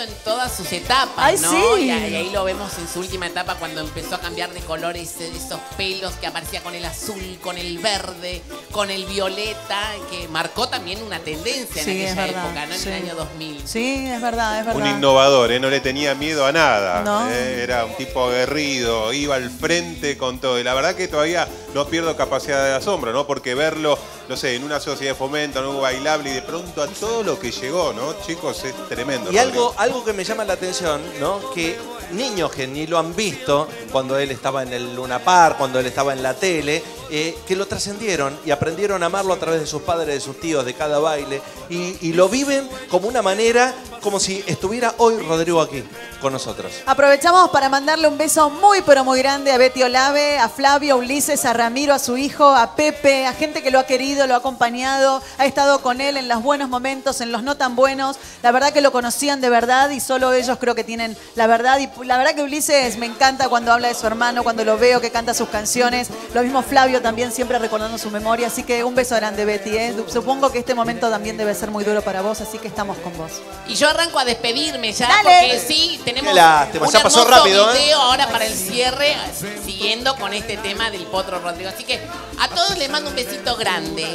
visto en todas sus etapas, Ay, ¿no? sí. Y ahí, ahí lo vemos en su última etapa cuando empezó a cambiar de colores eh, esos pelos que aparecía con el azul, con el verde, con el violeta, que marcó también una tendencia Sí, en es aquella verdad, época, ¿no? En sí. el año 2000. Sí, es verdad, es verdad. Un innovador, ¿eh? no le tenía miedo a nada. No. ¿eh? Era un tipo aguerrido, iba al frente con todo. Y la verdad que todavía no pierdo capacidad de asombro, ¿no? Porque verlo, no sé, en una sociedad de fomento, en un bailable y de pronto a todo lo que llegó, ¿no? Chicos, es tremendo. Y algo, algo que me llama la atención, ¿no? Que niños que ni lo han visto cuando él estaba en el Luna Park, cuando él estaba en la tele, eh, que lo trascendieron y aprendieron a amarlo a través de sus padres, de sus tíos, de cada baile, y, y lo viven como una manera, como si estuviera hoy Rodrigo aquí con nosotros. Aprovechamos para mandarle un beso muy pero muy grande a Betty Olave, a Flavio, a Ulises, a Ramiro, a su hijo, a Pepe, a gente que lo ha querido, lo ha acompañado, ha estado con él en los buenos momentos, en los no tan buenos. La verdad que lo conocían de verdad y solo ellos creo que tienen la verdad. Y la verdad que Ulises me encanta cuando habla de su hermano, cuando lo veo que canta sus canciones. Lo mismo Flavio también siempre recordando su memoria. Así que un beso grande Betty. ¿eh? Supongo que este momento también debe ser muy duro para vos, así que estamos con vos. Y yo arranco a despedirme ya, Dale. porque sí, tenemos lástima, un ya pasó hermoso rápido, ¿eh? video ahora para el cierre, siguiendo con este tema del Potro Rodrigo. Así que a todos les mando un besito grande.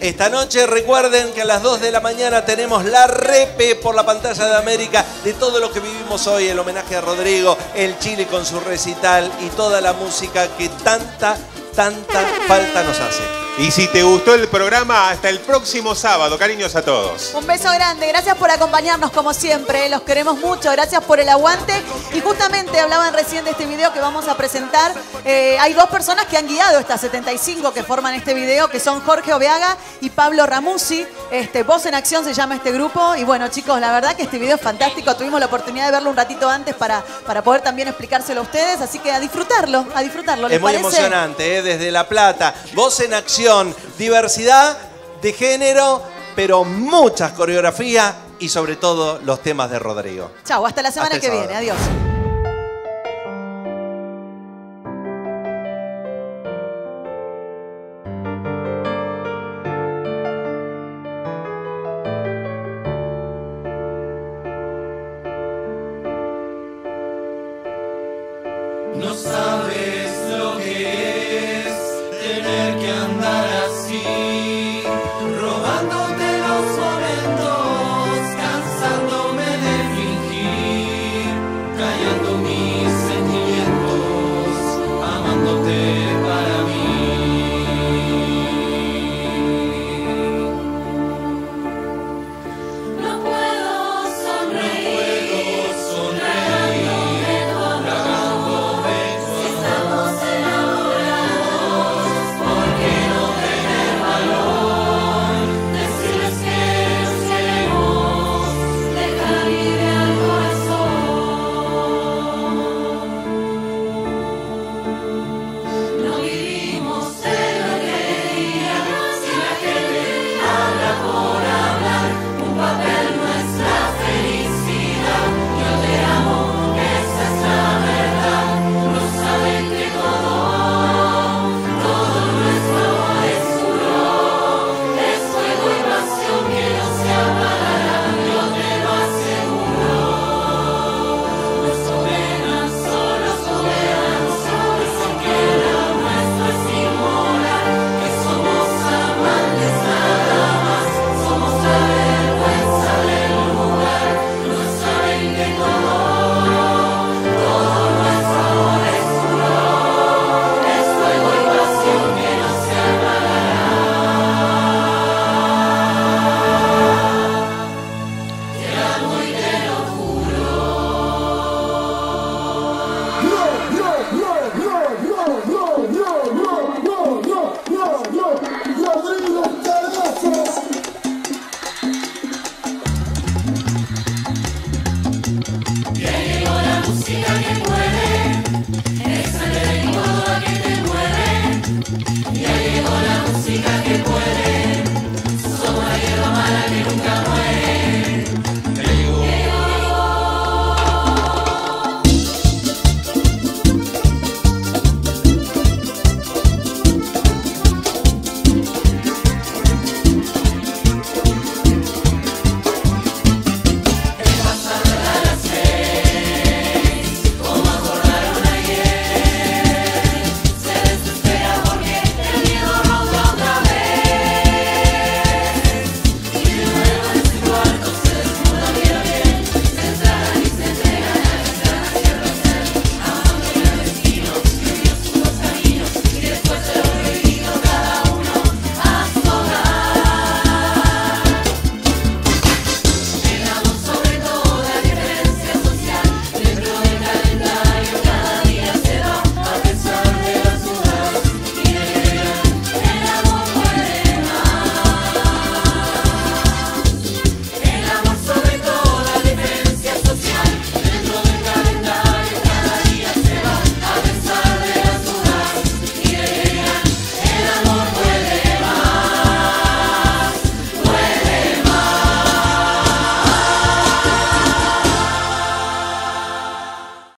Esta noche recuerden que a las 2 de la mañana tenemos la repe por la pantalla de América de todo lo que vivimos hoy, el homenaje a Rodrigo, el Chile con su recital y toda la música que tanta, tanta falta nos hace. Y si te gustó el programa, hasta el próximo sábado. Cariños a todos. Un beso grande, gracias por acompañarnos como siempre, los queremos mucho, gracias por el aguante. Y justamente hablaban recién de este video que vamos a presentar. Eh, hay dos personas que han guiado estas 75 que forman este video, que son Jorge Oveaga y Pablo Ramusi. Este, Voz en Acción se llama este grupo. Y bueno, chicos, la verdad que este video es fantástico. Tuvimos la oportunidad de verlo un ratito antes para, para poder también explicárselo a ustedes. Así que a disfrutarlo, a disfrutarlo. ¿les Es muy parece? emocionante, ¿eh? desde La Plata, voz en acción, diversidad de género, pero muchas coreografías y sobre todo los temas de Rodrigo. Chau, hasta la semana Hasta que sábado. viene. Adiós. No sabe cuando te し上げ